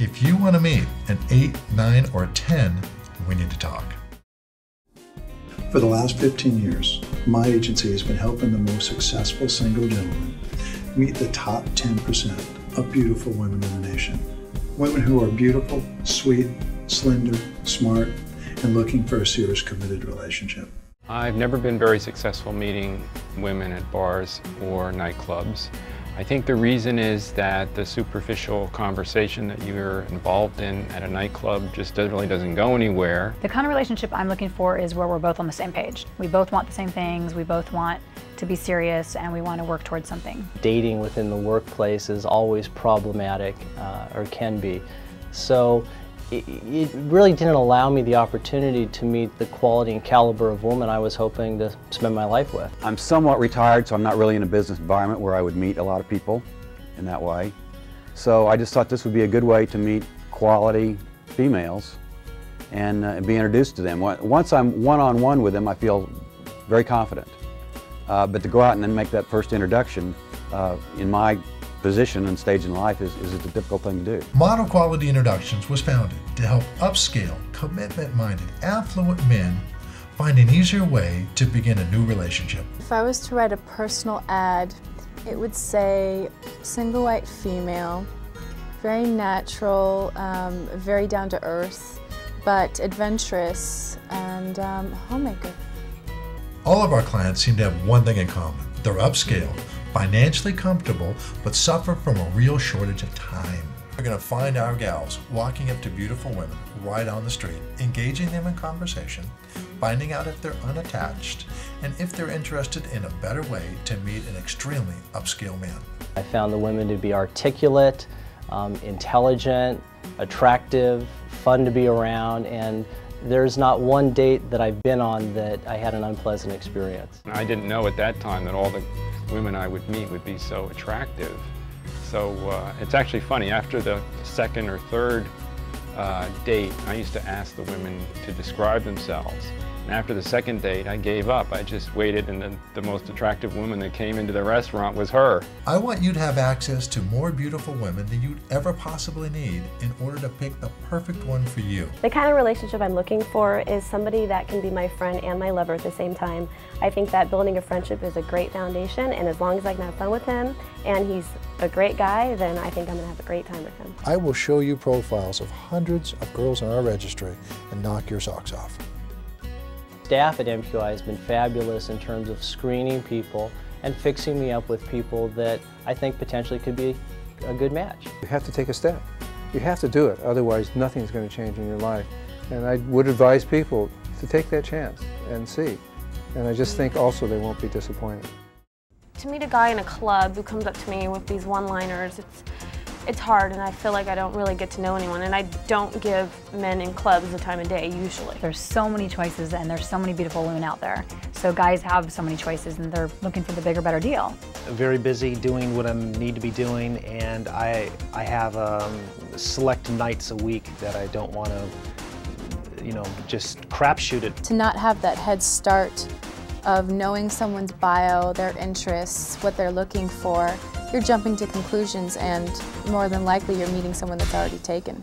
If you want to meet an 8, 9, or 10, we need to talk. For the last 15 years, my agency has been helping the most successful single gentlemen meet the top 10% of beautiful women in the nation. Women who are beautiful, sweet, slender, smart, and looking for a serious committed relationship. I've never been very successful meeting women at bars or nightclubs. I think the reason is that the superficial conversation that you're involved in at a nightclub just really doesn't go anywhere. The kind of relationship I'm looking for is where we're both on the same page. We both want the same things, we both want to be serious, and we want to work towards something. Dating within the workplace is always problematic, uh, or can be. So it, really didn't allow me the opportunity to meet the quality and caliber of woman I was hoping to spend my life with. I'm somewhat retired, so I'm not really in a business environment where I would meet a lot of people in that way. So I just thought this would be a good way to meet quality females and uh, be introduced to them. Once I'm one-on-one -on -one with them, I feel very confident. Uh, but to go out and then make that first introduction, uh, in my position and stage in life is, is a difficult thing to do. Model Quality Introductions was founded to help upscale, commitment-minded, affluent men find an easier way to begin a new relationship. If I was to write a personal ad, it would say single white female, very natural, um, very down to earth, but adventurous and um, homemaker. All of our clients seem to have one thing in common. They're upscale, financially comfortable, but suffer from a real shortage of time. We're going to find our gals walking up to beautiful women right on the street, engaging them in conversation, finding out if they're unattached, and if they're interested in a better way to meet an extremely upscale man. I found the women to be articulate, um, intelligent, attractive, fun to be around, and there's not one date that I've been on that I had an unpleasant experience. I didn't know at that time that all the women I would meet would be so attractive. So uh, it's actually funny, after the second or third uh, date, I used to ask the women to describe themselves. And after the second date, I gave up. I just waited, and the, the, most attractive woman that came into the restaurant was her. I want you to have access to more beautiful women than you'd ever possibly need in order to pick the perfect one for you. The kind of relationship I'm looking for is somebody that can be my friend and my lover at the same time. I think that building a friendship is a great foundation, and as long as I can have fun with him and he's a great guy, then I think I'm going to have a great time with him. I will show you profiles of hundreds of girls in our registry and knock your socks off staff at MQI has been fabulous in terms of screening people and fixing me up with people that I think potentially could be a good match. You have to take a step. You have to do it, otherwise nothing's going to change in your life. And I would advise people to take that chance and see. And I just think also they won't be disappointed. To meet a guy in a club who comes up to me with these one-liners, it's it's hard and I feel like I don't really get to know anyone and I don't give men in clubs the time of day usually. There's so many choices and there's so many beautiful women out there. So guys have so many choices and they're looking for the bigger, better deal. Very busy doing what I need to be doing and I, I have um, select nights a week that I don't want to, you know, just crapshoot it. To not have that head start of knowing someone's bio, their interests, what they're looking for, you're jumping to conclusions and more than likely you're meeting someone that's already taken.